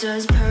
Does perfect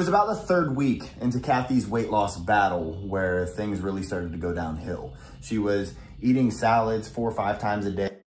was about the third week into Kathy's weight loss battle where things really started to go downhill. She was eating salads four or five times a day.